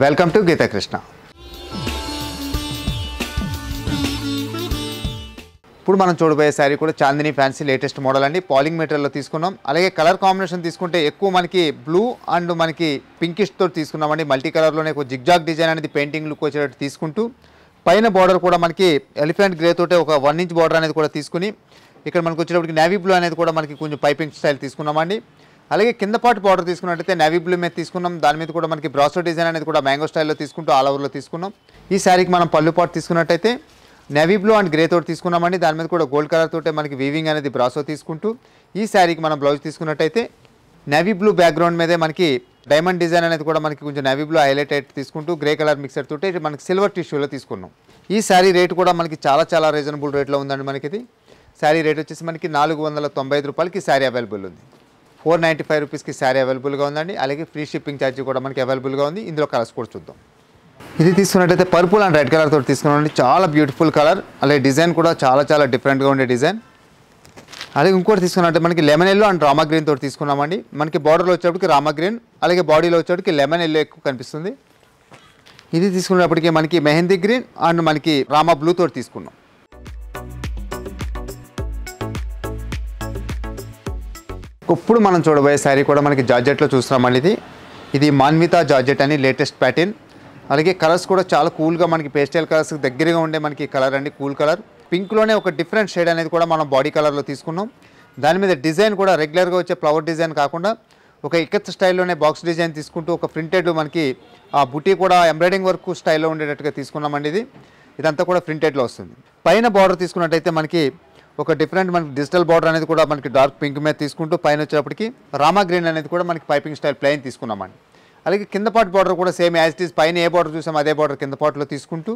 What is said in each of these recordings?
Welcome to Geetha Krishna ఇప్పుడు మనం చూడబోయే శారీ కూడా చాందిని ఫ్యాన్సీ లేటెస్ట్ మోడల్ అండి. పాలింగ్ మెటీరియల్లో తీసుకున్నాం. అలాగే కలర్ కాంబినేషన్ తీసుకుంటే ఎక్కువ మనకి బ్లూ అండ్ మనకి పింకిష్తో తీసుకున్నామండి. మల్టీ కలర్లోనే ఒక జిగ్జాగ్ డిజైన్ అనేది పెయింటింగ్ లుక్ వచ్చేటట్టు తీసుకుంటూ పైన బార్డర్ కూడా మనకి ఎలిఫెంట్ గ్రే తోటే ఒక వన్ ఇంచ్ బార్డర్ అనేది కూడా తీసుకుని ఇక్కడ మనకు వచ్చేటప్పటికి నేవీ బ్లూ అనేది కూడా మనకి కొంచెం పైపింగ్ స్టైల్ తీసుకున్నామండి. అలాగే కింద పాటు బార్డర్ తీసుకున్నట్టయితే నేవీ బ్లూ మీద తీసుకున్నాం. దాని మీద కూడా మనకి బ్రాసో డిజైన్ అనేది కూడా మ్యాంగో స్టైల్లో తీసుకుంటూ ఆల్ ఓవర్లో తీసుకున్నాం. ఈ శారీకి మనం పళ్ళు పాటు తీసుకున్నట్టయితే నేవీ బ్లూ అండ్ గ్రే తోటి తీసుకున్నామండి. దాని మీద కూడా గోల్డ్ కలర్ తోటే మనకి వీవింగ్ అనేది బ్రాసో తీసుకుంటూ ఈ శారీకి మనం బ్లౌజ్ తీసుకున్నట్టయితే నేవీ బ్లూ బ్యాక్గ్రౌండ్ మీదే మనకి డైమండ్ డిజైన్ అనేది కూడా మనకి కొంచెం నేవీ బ్లూ హైలైట్ అయితే తీసుకుంటూ గ్రే కలర్ మిక్సర్ తోటి మనకి సిల్వర్ టిష్యూలో తీసుకున్నాం. ఈ శారీ రేట్ కూడా మనకి చాలా చాలా రీజనబుల్ రేట్లో ఉందండి మనకి ఇది శారీ రేట్ వచ్చేసి మనకి నాలుగు వందల తొంభై ఐదు రూపాయలకి శారీ అవైలబుల్ ఉంది. ఫోర్ నైంటీ ఫైవ్ రూపీస్కి శారీ అవైలబుల్గా ఉందండి. అలాగే ఫ్రీ షిప్పింగ్ ఛార్జీ కూడా మనకి అవైలబుల్గా ఉంది. ఇందులో కలర్స్ కూడా చూద్దాం. ఇది తీసుకున్నట్టయితే పర్పుల్ అండ్ రెడ్ కలర్ తోటి తీసుకున్నామండి. చాలా బ్యూటిఫుల్ కలర్. అలాగే డిజైన్ కూడా చాలా చాలా డిఫరెంట్గా ఉండే డిజైన్. అలాగే ఇంకోటి తీసుకున్నట్టే మనకి lemon yellow and Rama green తోటి తీసుకున్నామండి. మనకి బార్డర్లో వచ్చేటప్పటికి రామా గ్రీన్ అలాగే బాడీలో వచ్చేప్పటికి లెమన్ ఎల్లో ఎక్కువ కనిపిస్తుంది. ఇది తీసుకున్నప్పటికీ మనకి మెహందీ గ్రీన్ అండ్ మనకి రామా బ్లూ తోటి తీసుకున్నాం. ఇప్పుడు మనం చూడబోయే శారీ కూడా మనకి జార్జెట్లో చూస్తున్నామండి ఇది ఇది మాన్విత జార్జెట్ అని లేటెస్ట్ ప్యాటర్న్. అలాగే కలర్స్ కూడా చాలా కూల్గా మనకి పేస్టల్ కలర్స్ దగ్గరగా ఉండే మనకి కలర్ అండి కూల్ కలర్. పింక్లోనే ఒక డిఫరెంట్ షేడ్ అనేది కూడా మనం బాడీ కలర్లో తీసుకున్నాం. దాని మీద డిజైన్ కూడా రెగ్యులర్గా వచ్చే ఫ్లవర్ డిజైన్ కాకుండా ఒక ఇకత్ స్టైల్లోనే బాక్స్ డిజైన్ తీసుకుంటూ ఒక ప్రింటెడ్ మనకి ఆ బుటీ కూడా ఎంబ్రాయిడింగ్ వర్క్ స్టైల్లో ఉండేటట్టుగా తీసుకున్నామండి ఇది ఇదంతా కూడా ప్రింటెడ్లో వస్తుంది. పైన బార్డర్ తీసుకున్నట్టయితే మనకి ఒక డిఫరెంట్ మనకి డిజిటల్ బార్డర్ అనేది కూడా మనకి డార్క్ పింక్ మీద తీసుకుంటూ పైన వచ్చేటప్పటికి రామా గ్రీన్ అనేది కూడా మనకి పైపింగ్ స్టైల్ ప్లెయిన్ తీసుకున్నామండి. అలాగే కింద పాటు బార్డర్ కూడా సేమ్ యాజ్ ఇట్ ఈస్ పైన ఏ బార్డర్ చూసాం అదే బార్డర్ కింద పాటులో తీసుకుంటూ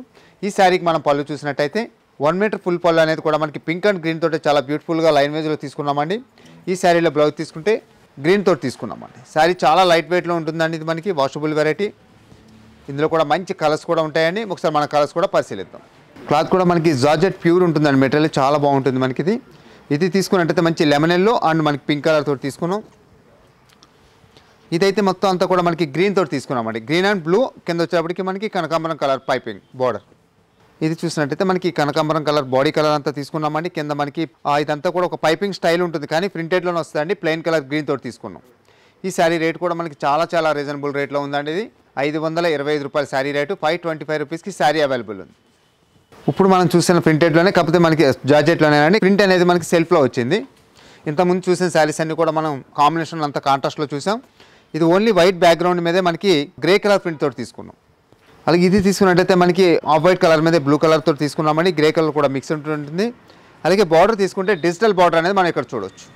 ఈ శారీకి మనం పళ్ళు చూసినట్టయితే వన్ మీటర్ ఫుల్ పళ్ళు అనేది కూడా మనకి పింక్ అండ్ గ్రీన్ తోటి చాలా బ్యూటిఫుల్గా లైన్ వేజ్లో తీసుకున్నామండి. ఈ శారీలో బ్లౌజ్ తీసుకుంటే గ్రీన్ తోటి తీసుకున్నామండి. శారీ చాలా లైట్ వెయిట్లో ఉంటుందండి ఇది మనకి వాషబుల్ వెరైటీ ఇందులో కూడా మంచి కలర్స్ కూడా ఉంటాయండి. ఒకసారి మన కలర్స్ కూడా పరిశీలిద్దాం. క్లాత్ కూడా మనకి జార్జెట్ ప్యూర్ ఉంటుందండి. మెటీరియల్ చాలా బాగుంటుంది మనకి ఇది ఇది తీసుకున్నట్టయితే మంచి లెమన్ ఎల్లో అండ్ మనకి పింక్ కలర్ తోటి తీసుకున్నాం. ఇదైతే మొత్తం అంతా కూడా మనకి గ్రీన్ తోటి తీసుకున్నామండి. గ్రీన్ అండ్ బ్లూ కింద వచ్చేటప్పటికి మనకి కనకాంబరం కలర్ పైపింగ్ బార్డర్. ఇది చూసినట్టయితే మనకి కనకాంబరం కలర్ బాడీ కలర్ అంతా తీసుకున్నామండి. కింద మనకి ఇదంతా కూడా ఒక పైపింగ్ స్టైల్ ఉంటుంది. కానీ ప్రింటెడ్లోనే వస్తుందండి. ప్లెయిన్ కలర్ గ్రీన్ తోటి తీసుకున్నాం. ఈ శారీ రేట్ కూడా మనకి చాలా చాలా రీజనబుల్ రేట్లో ఉందండి ఇది. ఐదు వందల ఇరవై ఐదు రూపాయల sari rate. Five twenty five రూపీస్కి శారీ అవైలబుల్ ఉంది. ఇప్పుడు మనం చూసిన ప్రింటెడ్లోనే కాకపోతే మనకి జార్జెట్లోనే అండి ప్రింట్ అనేది మనకి సెల్ఫ్లో వచ్చింది. ఇంతకుముందు చూసిన శారీస్ అన్ని కూడా మనం కాంబినేషన్ అంతా కాంట్రాస్ట్లో చూసాం. ఇది ఓన్లీ వైట్ బ్యాక్గ్రౌండ్ మీదే మనకి గ్రే కలర్ ప్రింట్ తోటి తీసుకున్నాం. అలాగే ఇది తీసుకున్నట్టయితే మనకి ఆఫ్ వైట్ కలర్ మీద బ్లూ కలర్ తోటి తీసుకున్నామని గ్రే కలర్ కూడా మిక్స్ ఉంటుంది అలాగే బార్డర్ తీసుకుంటే డిజిటల్ బార్డర్ అనేది మనం ఇక్కడ చూడవచ్చు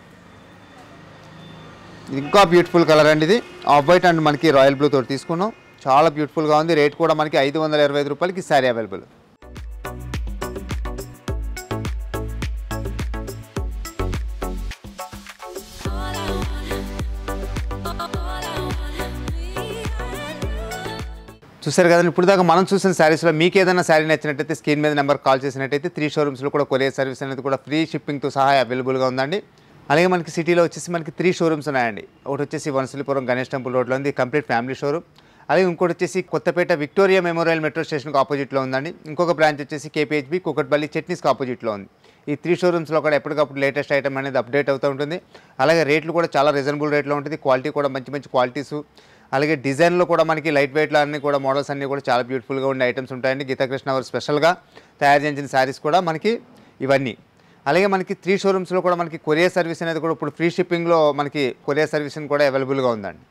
ఇంకా బ్యూటిఫుల్ కలర్ అండి ఇది. ఆఫ్ వైట్ అండ్ మనకి రాయల్ బ్లూ తోటి తీసుకున్నాం. చాలా బ్యూటిఫుల్గా ఉంది. రేట్ కూడా మనకి ఐదు వందల ఇరవై ఐదు రూపాయలకి శారీ అవైలబుల్ చూసారు కదండి ఇప్పుడు దాకా మనం చూసిన శారీస్లో మీకు ఏదైనా శారీ నచ్చినట్టయితే స్క్రీన్ మీద నెంబర్ కాల్ చేసినట్టయితే త్రీ షోరూమ్స్లో కూడా కొరియర్ సర్వీస్ అనేది కూడా ఫ్రీ షిప్పింగ్తో సహా అవైలబుల్గా ఉందండి. అలాగే మనకి సిటీలో వచ్చేసి మనకి త్రీ షోరూమ్స్ ఉన్నాయండి. ఒకటి వచ్చేసి వనసలిపురం గణేష్ టెంపుల్ రోడ్లో ఉంది కంప్లీట్ ఫ్యామిలీ షోరూమ్ అలాగే ఇంకోటి వచ్చేసి కొత్తపేట విక్టోరియా మెమోరియల్ మెట్రో స్టేషన్కి ఆపోజిట్లో ఉందండి. ఇంకొక బ్రాంచ్ వచ్చేసి కేపీహెచ్బి కుకట్పల్లి చట్నీస్కి ఆపోజిట్లో ఉంది. ఈ త్రీ షోరూమ్స్లో కూడా ఎప్పటికప్పుడు లేటెస్ట్ ఐటమ్ అనేది అప్డేట్ అవుతూ ఉంటుంది. అలాగే రేట్లు కూడా చాలా రీజనబుల్ రేట్లో ఉంటుంది. క్వాలిటీ కూడా మంచి మంచి క్వాలిటీసు. అలాగే డిజైన్లో కూడా మనకి లైట్ వెయిట్లో అన్ని కూడా మోడల్స్ అన్నీ కూడా చాలా బ్యూటిఫుల్గా ఉండే ఐటమ్స్ ఉంటాయండి. గీతాకృష్ణ వారు స్పెషల్గా తయారు చేసిన శారీస్ కూడా మనకి ఇవన్నీ. అలాగే మనకి త్రీ షోరూమ్స్లో కూడా మనకి కొరియర్ సర్వీస్ అనేది కూడా ఇప్పుడు ఫ్రీ షిప్పింగ్లో మనకి కొరియర్ సర్వీస్ కూడా అవైలబుల్గా ఉందండి.